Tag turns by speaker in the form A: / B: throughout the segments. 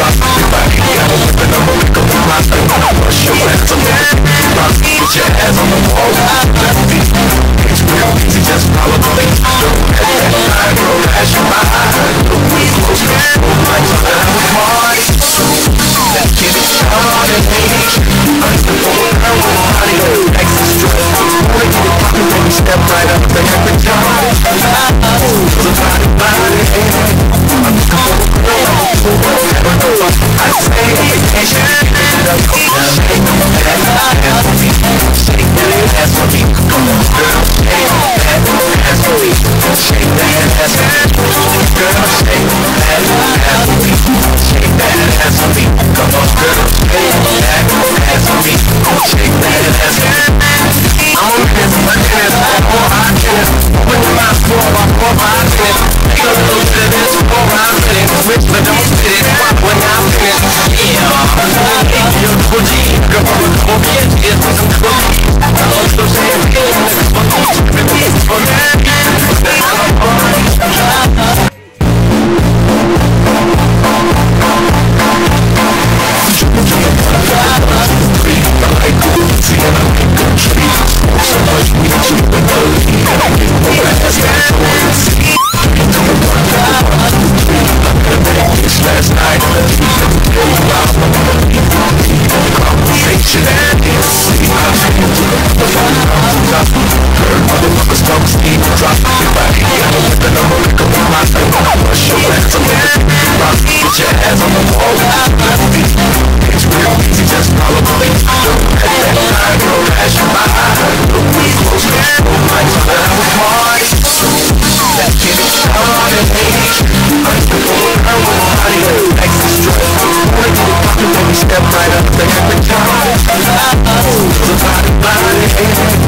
A: drop That's what we body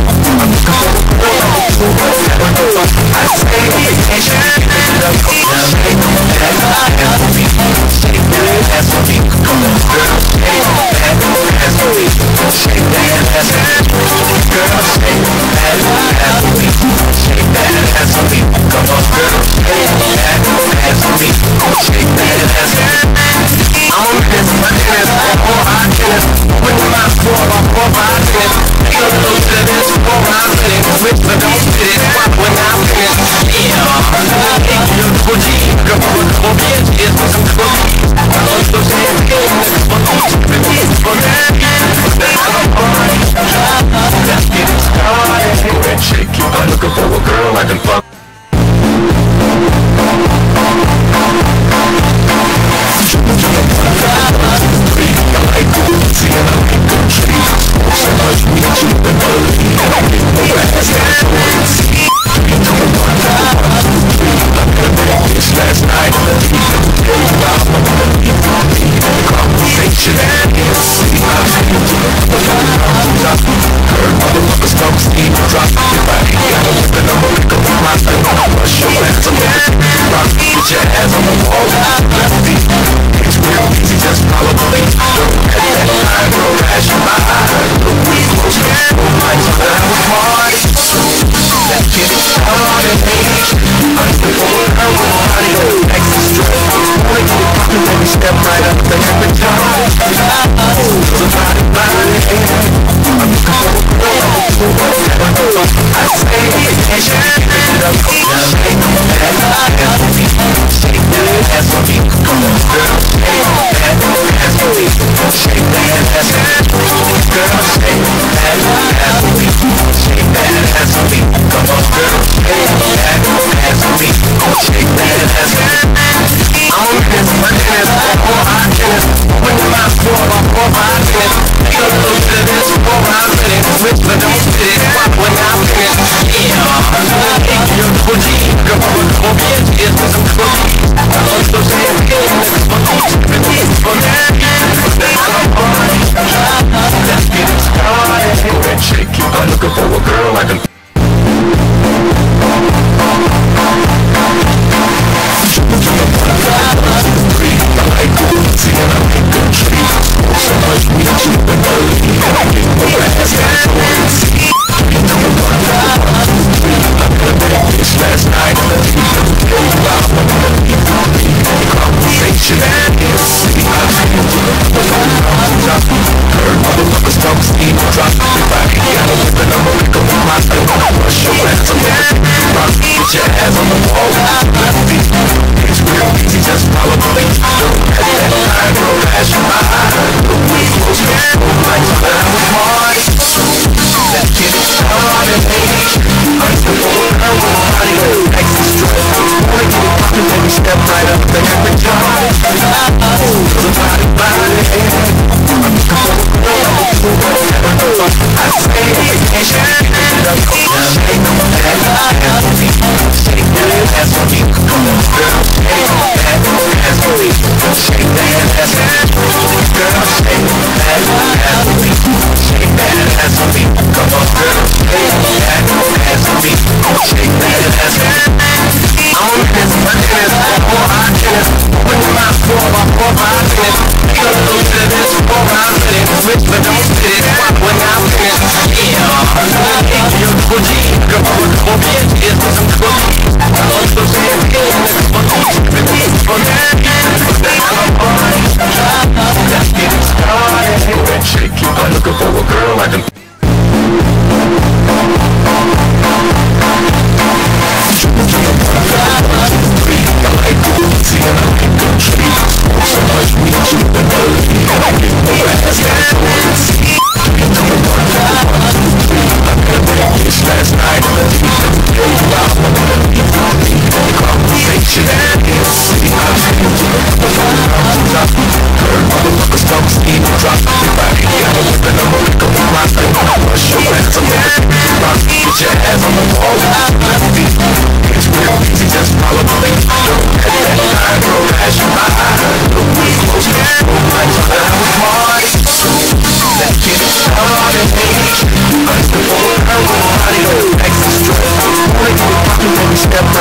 A: Baby,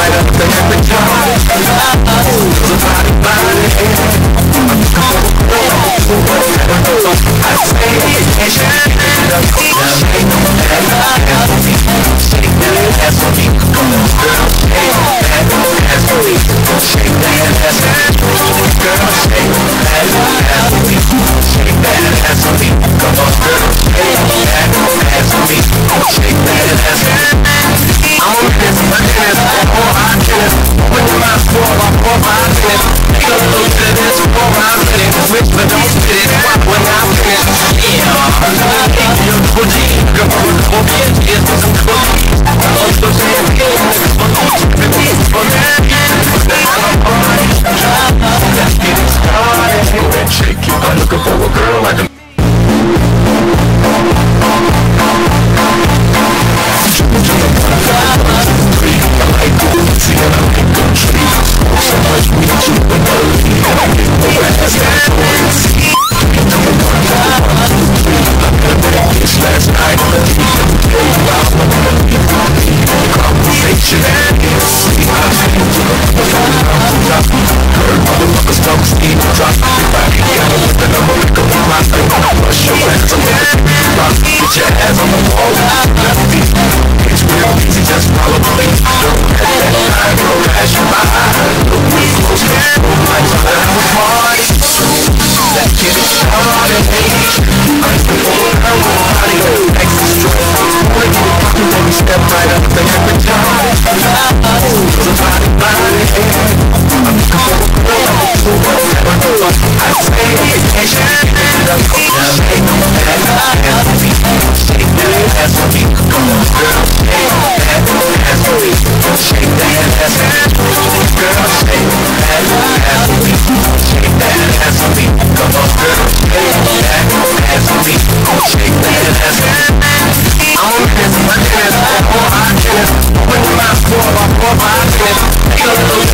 A: light up the every time The body, body I say it, shake it up make no matter my breath Colorful